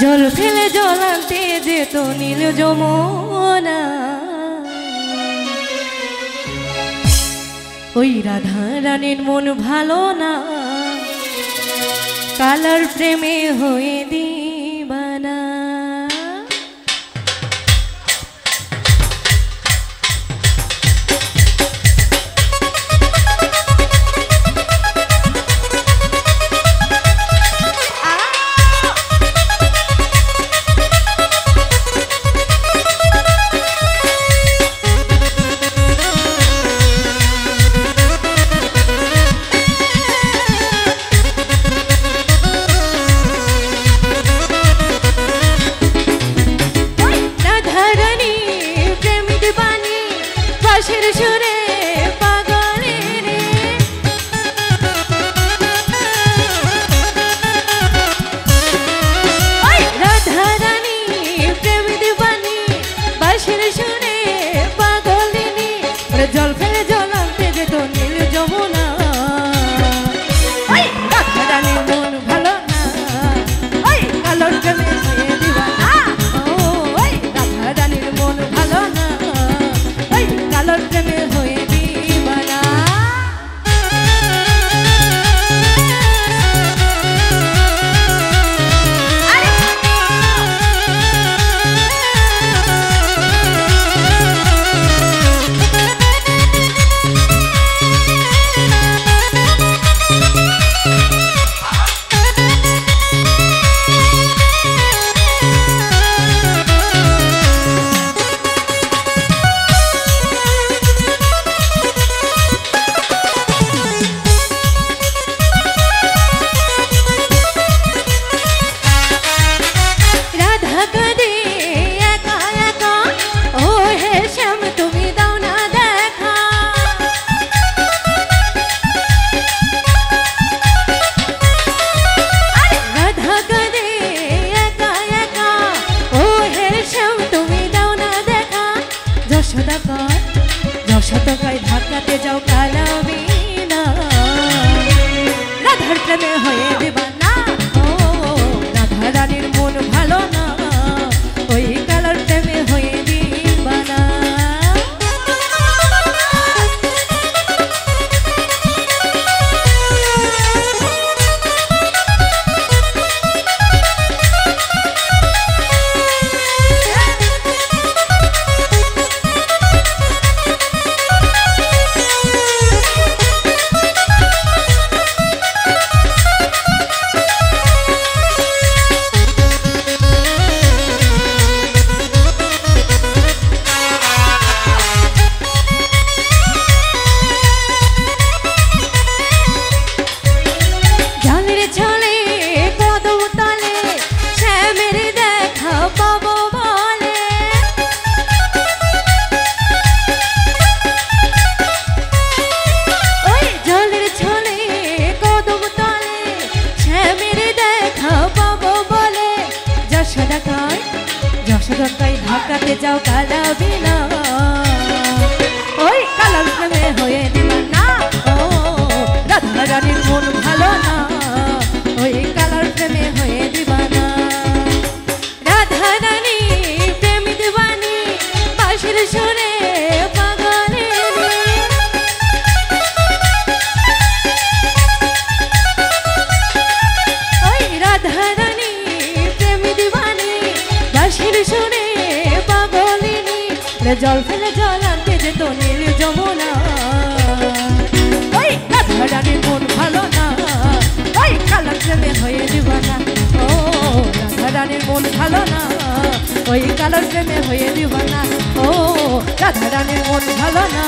জল ফেলে জল আনতে যেত নীল যমুনা। ওই রাধা রানীর মন ভালো না। কালার প্রেমে হয়ে দিবানা যশোদা কর যশোদা কয় যাও কালা বিনা রাধার প্রেমে হয়ে যশোদা কয় ঢাকাতে যাও কালা বিনা সুরে পাগলিনী জল ফেলে জল আনতে যেত নীল যমুনা। ওই রাধা রানীর মন ভালো না, ওই কালার প্রেমে হয়ে দিবানা। ও রাধা রানীর মন ভালো না, ওই কালার প্রেমে হয়ে দিবানা। ও রাধা রানীর মন ভালো না